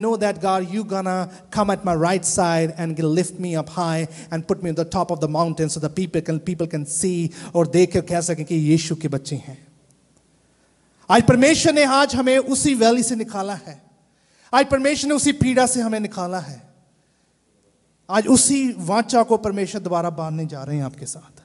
know that God, you're gonna come at my right side and lift me up high and put me on the top of the mountain so that people can people can see और देख के कह सकें कि यीशु के बच्चे हैं। आज परमेश्वर ने आज हमें उसी वैली से निकाला है। आज परमेश्वर ने उसी पीड़ा से हमें निकाला है। आज उसी वाचा को परमेश्वर दोबारा बांधने जा रहे हैं आपके साथ।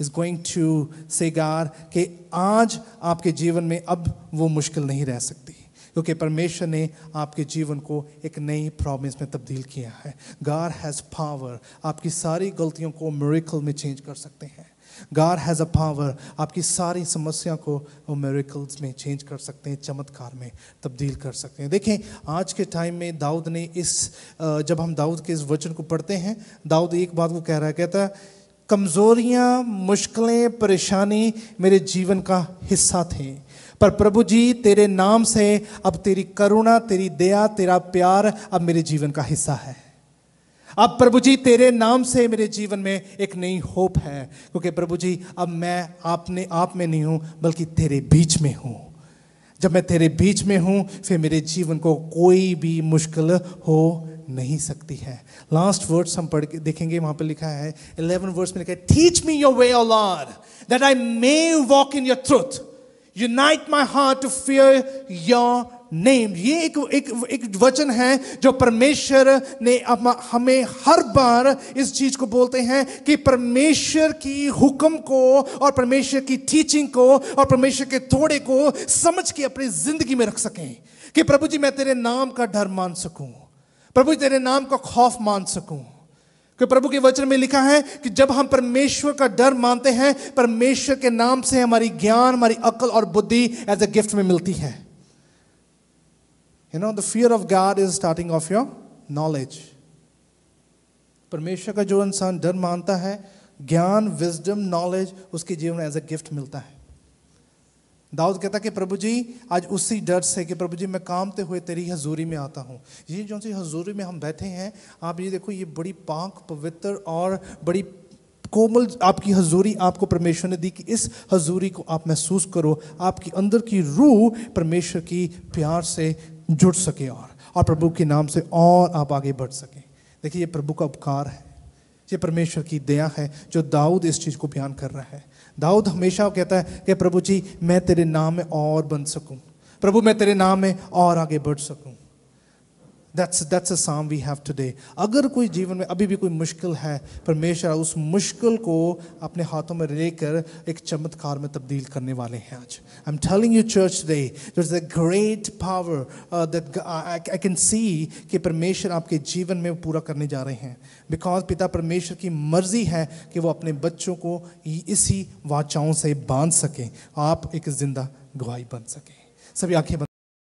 इज़ गोइंग टू से गार कि आज आपके जीवन में अब वो मुश्किल नहीं रह सकती। क्योंकि परमेश्वर ने आपके जीवन को एक नई प्रॉमिस में तब्दील किया है। गार हैज़ पावर आपकी सारी गलतियों को मेरिकल में चेंज कर सकते हैं। गार हैज़ अ पावर आपकी सारी समस्या को वो मेरिकल्स में चेंज कर सकते हैं, चमत्कार में तब्दील कर सकते हैं। देखें, आज के टाइम में दाऊद ने इस जब हम दाऊद के इस वचन को पढ़ते हैं, दाऊद एक बात वो कह रहा है, कहता है, कमज़ोरियाँ, मुश्किलें, परेशानी मेरे जीवन का हिस्सा थे। पर प्रभु जी, तेरे नाम से अब तेरी करुणा, तेरी दया, तेरा प्यार अब मेरे जीवन का हिस्सा है। अब प्रभु जी, तेरे नाम से मेरे जीवन में एक नई होप है, क्योंकि प्रभु जी, अब मैं आपने आप में नहीं हूँ, बल्कि तेरे बीच में हूँ। जब मैं तेरे बीच में हूँ, फिर मेरे जीवन को कोई भी मुश्किल हो नहीं सकती है। लास्ट वर्ड्स हम पढ़ के देखेंगे, वहाँ पर लिखा है इलेवन वर्ड्स में लिखा है teach me your way lord that I may walk in your truth unite my heart to fear your name ये एक एक एक वचन है जो परमेश्वर ने हमें हर बार इस चीज़ को बोलते हैं कि परमेश्वर की हुक्म को और परमेश्वर की टीचिंग को और परमेश्वर के थोड़े को समझ के अपनी ज़िंदगी में रख सकें कि प्रभु जी, मैं तेरे नाम का डर मान सकूँ। प्रभु जी, तेरे नाम का खौफ मान सकूँ। कि प्रभु के वचन में लिखा है कि जब हम परमेश्वर का डर मानते हैं, परमेश्वर के नाम से हमारी ज्ञान, हमारी अकल और बुद्धि एज ए गिफ्ट में मिलती है। You know the fear of God is starting of your knowledge परमेश्वर का जो इंसान डर मानता है, ज्ञान विजडम नॉलेज उसके जीवन एज ए गिफ्ट मिलता है। दाऊद कहता कि प्रभु जी, आज उसी डर से कि प्रभु जी, मैं कामते हुए तेरी हजूरी में आता हूँ। ये जो सी हजूरी में हम बैठे हैं, आप ये देखो, ये बड़ी पाक, पवित्र और बड़ी कोमल आपकी हजूरी आपको परमेश्वर ने दी कि इस हजूरी को आप महसूस करो, आपकी अंदर की रूह परमेश्वर की प्यार से जुड़ सके और और प्रभु के नाम से और आप आगे बढ़ सकें। देखिए, ये प्रभु का उपकार है। ये परमेश्वर की दया है जो दाऊद इस चीज़ को बयान कर रहा है। दाऊद हमेशा कहता है कि प्रभु जी, मैं तेरे नाम में और बन सकूँ। प्रभु, मैं तेरे नाम में और आगे बढ़ सकूँ। दैट्स दैट्स अ साम वी हैव टुडे अगर कोई जीवन में अभी भी कोई मुश्किल है, परमेश्वर उस मुश्किल को अपने हाथों में लेकर एक चमत्कार में तब्दील करने वाले हैं आज। I am telling you church today there is a great power that I can see कि परमेश्वर आपके जीवन में पूरा करने जा रहे हैं। बिकॉज़ पिता परमेश्वर की मर्ज़ी है कि वो अपने बच्चों को इसी वाचाओं से बाँध सकें। आप एक ज़िंदा गवाही बन सकें। सभी आँखें